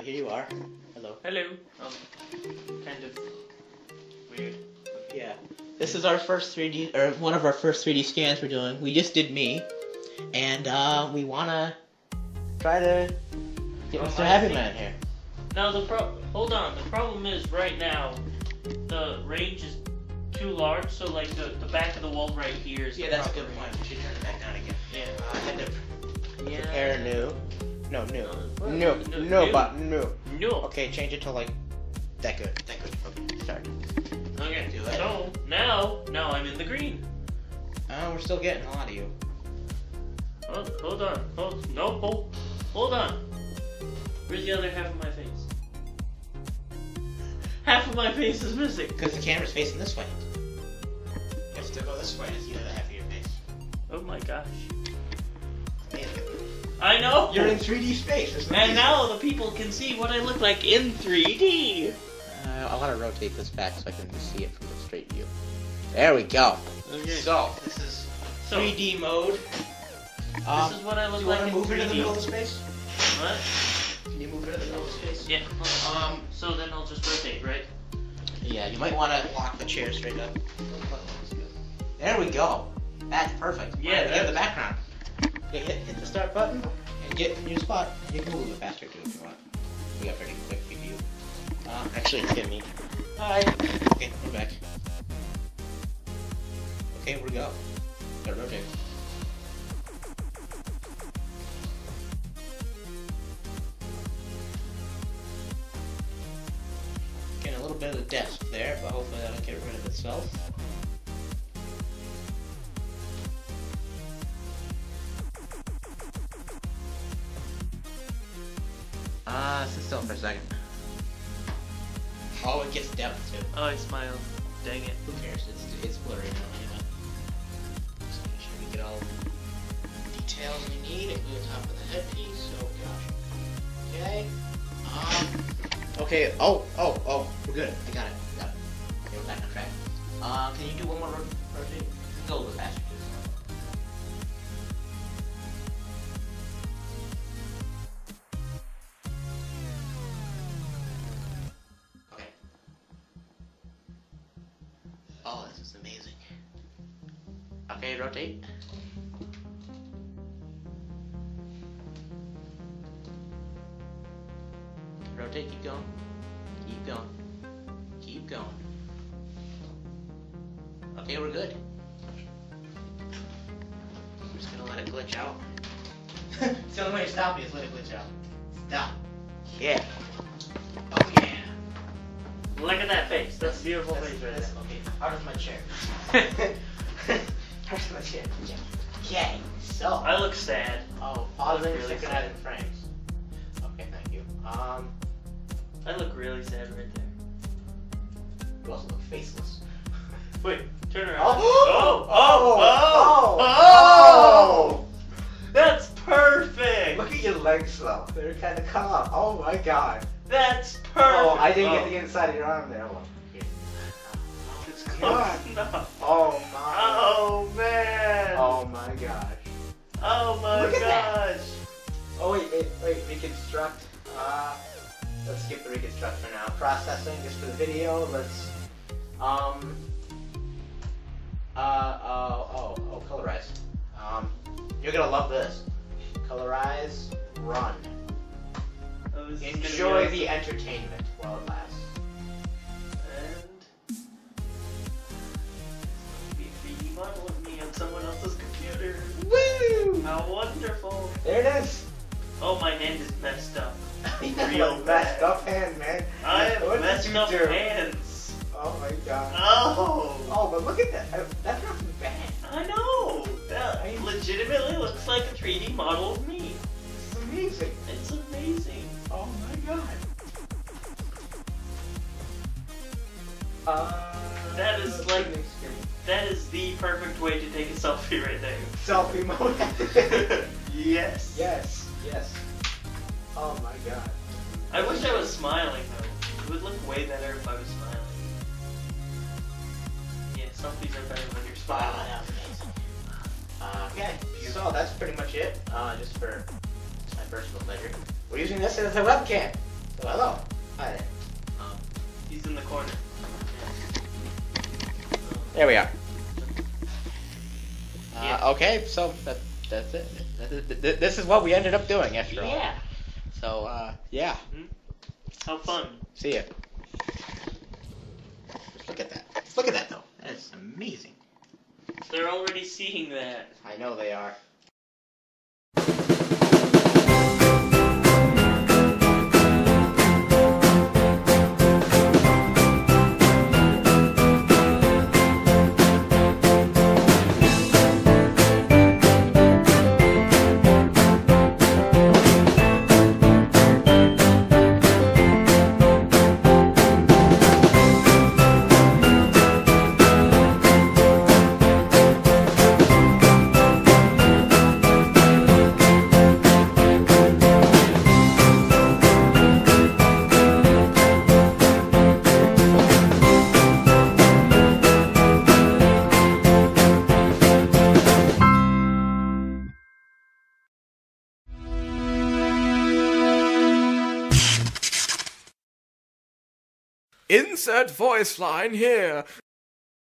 So here you are. Hello. Hello. Um, kind of weird. Yeah. This is our first 3D, or one of our first 3D scans we're doing. We just did me, and uh, we wanna try to get Oh, Mr. Happy see. Man here. Now the pro. Hold on. The problem is right now, the range is too large. So like the, the back of the wall right here is. Yeah, that's a good point. We should turn it back down again. Yeah. Uh, I had to Yeah. prepare new. No, new. Uh, No, no, no, new. but new. No. Okay, change it to like that good. That good. Okay, start. Okay. Do it. So now, now I'm in the green. Uh, we're still getting a lot of you. Hold, hold on. Hold. No. Hold. Hold on. Where's the other half of my face? Half of my face is missing. Because the camera's facing this way. You have to go this way to see the other half of your face. Oh my gosh. Man, I know. You're in 3D space. It's And now the people can see what I look like in 3D. Uh, I want to rotate this back so I can see it from the straight view. There we go. Okay. So, this is So, 3D mode. Um, this is what I do look you like want in to move it in the 3D. middle of space? What? Can you move it in the middle of the space? Yeah. hold. Um, So then I'll just rotate, right? yeah, you might want to lock the chair straight up. There we go. That's perfect. Yeah, Alright, we have the background. Hit, hit the start button and get in your spot. You can move a little faster too if you want. We got pretty quick view. Uh, actually, it's me. Hi. Okay, we're back. Okay, where we go? Gotta rotate. Getting a little bit of desk there, but hopefully that'll get rid of itself. Second. Oh, it gets depth too. Oh, I smiled. Dang it. Who cares? It's, it's blurry now anyway. Just make sure we get all the details we need. It goes top of the headpiece. Oh gosh. Okay. Um. Okay. Oh. Oh. Oh. We're good. I got it. Got it. Okay, we're back on track. Uh, can you do one more ro- rotate? Go a little faster. Is amazing. Okay, rotate. Rotate, keep going. Keep going. Keep going. Okay, we're good. I'm just gonna let it glitch out. it's the only way to stop me is let it glitch out. Stop. Yeah. Oh. Look at that face. That's a beautiful That's- face right that's- there. Okay, out of my chair. out of my chair. Okay, so. I look sad. Oh, it really really sad. in frames. Okay, thank you. Um, I look really sad right there. you also look faceless. Wait, turn around. Oh! oh, oh, Oh! oh! That's perfect. Look at your legs though. They're kind of off. Oh my god. That's. Oh, I didn't oh. get the inside of your arm there. Look. It's Oh, cut. Oh my. oh man. Oh my gosh. Oh my Look gosh. Oh wait, wait, wait. Reconstruct. Uh, let's skip the reconstruct for now. Processing just for the video. Let's. Um. Uh, uh, oh, oh, colorize. Um, you're gonna love this. Colorize, run. This is gonna be Enjoy the entertainment while it lasts. And be a 3D model of me on someone else's computer. Woo! How wonderful. There it is. Oh, my hand is messed up. You Real messed bad. up hand, man. I have What messed up do? hands. Oh my god. Oh. Oh, but look at that. That's not bad. I know. That legitimately looks like a 3D model of me. Uh, That is like- That is the perfect way to take a selfie right there. selfie mode. yes. yes, yes. Oh my god. I wish I was smiling though. It would look way better if I was smiling. Yeah, selfies are better when you're smiling. that. Uh, okay, so that's pretty much it. Uh, just for my personal pleasure. We're using this as a webcam. So hello. Hi there. Um, he's in the corner. There we are. Yeah. Uh, okay, so that, that's it. Th- th- This is what we ended up doing after all. Yeah. So, uh, yeah. How fun. See ya. Look at that. Look at that, though. That's amazing. They're already seeing that. I know they are. Insert voice line here.